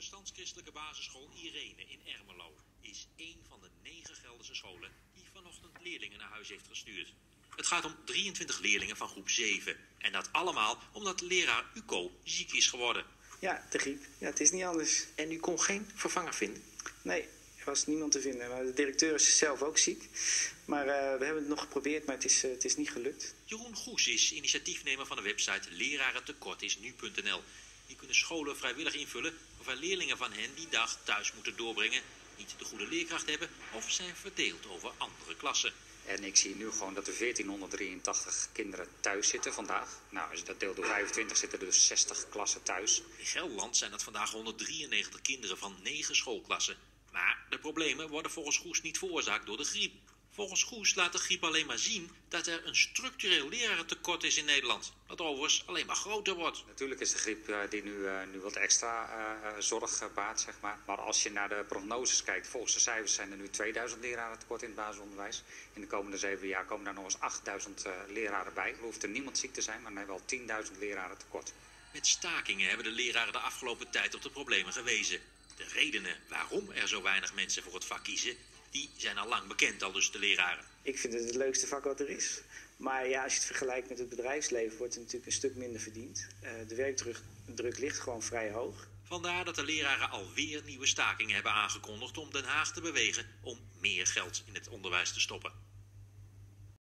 protestants-christelijke basisschool Irene in Ermelo is één van de negen Gelderse scholen die vanochtend leerlingen naar huis heeft gestuurd. Het gaat om 23 leerlingen van groep 7. En dat allemaal omdat leraar Uco ziek is geworden. Ja, de griep. Ja, het is niet anders. En u kon geen vervanger vinden? Nee, er was niemand te vinden. Maar de directeur is zelf ook ziek. Maar uh, we hebben het nog geprobeerd, maar het is, uh, het is niet gelukt. Jeroen Goes is initiatiefnemer van de website lerarentekortisnu.nl. Die kunnen scholen vrijwillig invullen of er leerlingen van hen die dag thuis moeten doorbrengen, niet de goede leerkracht hebben of zijn verdeeld over andere klassen. En ik zie nu gewoon dat er 1483 kinderen thuis zitten vandaag. Nou, als je dat deelt door 25 zitten er dus 60 klassen thuis. In Gelderland zijn dat vandaag 193 kinderen van 9 schoolklassen. Maar de problemen worden volgens Goes niet veroorzaakt door de griep. Volgens Goes laat de griep alleen maar zien dat er een structureel lerarentekort is in Nederland. Dat overigens alleen maar groter wordt. Natuurlijk is de griep uh, die nu, uh, nu wat extra uh, zorg baat, zeg maar. Maar als je naar de prognoses kijkt, volgens de cijfers zijn er nu 2000 leraren tekort in het basisonderwijs. In de komende zeven jaar komen daar nog eens 8000 leraren bij. Er hoeft er niemand ziek te zijn, maar dan hebben we al 10.000 leraren tekort. Met stakingen hebben de leraren de afgelopen tijd op de problemen gewezen. De redenen waarom er zo weinig mensen voor het vak kiezen, die zijn al lang bekend, al dus de leraren. Ik vind het het leukste vak wat er is. Maar ja, als je het vergelijkt met het bedrijfsleven, wordt er natuurlijk een stuk minder verdiend. Uh, de werkdruk druk ligt gewoon vrij hoog. Vandaar dat de leraren alweer nieuwe stakingen hebben aangekondigd om Den Haag te bewegen om meer geld in het onderwijs te stoppen.